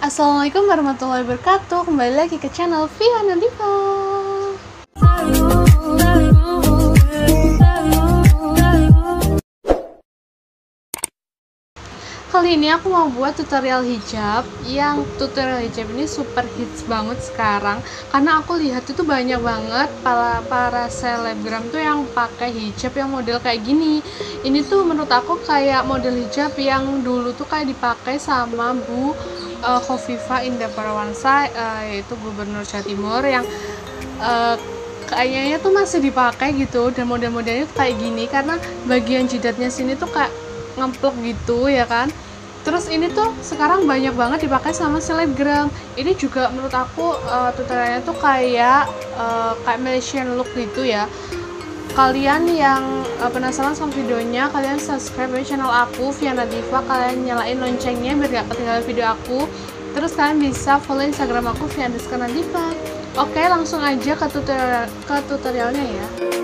Assalamualaikum warahmatullahi wabarakatuh. Kembali lagi ke channel Viana Diva Kali ini aku mau buat tutorial hijab. Yang tutorial hijab ini super hits banget sekarang. Karena aku lihat itu banyak banget. Para, para selebgram tuh yang pakai hijab yang model kayak gini. Ini tuh menurut aku kayak model hijab yang dulu tuh kayak dipakai sama Bu uh, Kofifa Indah Parawansa uh, Yaitu Gubernur Jawa Timur yang uh, kayaknya tuh masih dipakai gitu dan model-modelnya kayak gini karena bagian jidatnya sini tuh kayak ngemplok gitu ya kan? Terus ini tuh sekarang banyak banget dipakai sama selebgram. Ini juga menurut aku uh, tutorialnya tuh kayak uh, kayak Malaysian look gitu ya kalian yang uh, penasaran sama videonya kalian subscribe ya channel aku Viana Diva kalian nyalain loncengnya biar gak ketinggalan video aku. Terus kalian bisa follow instagram aku Viana Diva oke langsung aja ke tutorial ke tutorialnya ya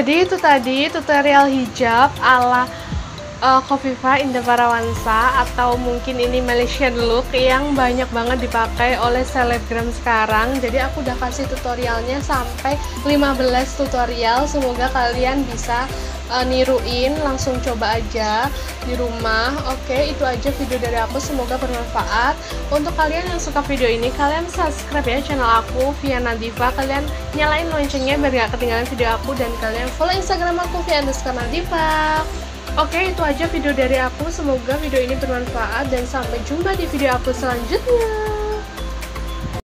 Jadi itu tadi tutorial hijab ala uh, Kofifa Indah Parawansa atau mungkin ini Malaysian look yang banyak banget dipakai oleh selebgram sekarang. Jadi aku udah kasih tutorialnya sampai 15 tutorial. Semoga kalian bisa uh, niruin langsung coba aja di rumah oke itu aja video dari aku semoga bermanfaat untuk kalian yang suka video ini kalian subscribe ya channel aku via Nadifa kalian nyalain loncengnya biar gak ketinggalan video aku dan kalian follow instagram aku via underscore Nadifa Oke, itu aja video dari aku. Semoga video ini bermanfaat dan sampai jumpa di video aku selanjutnya.